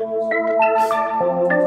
Música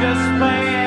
just playing.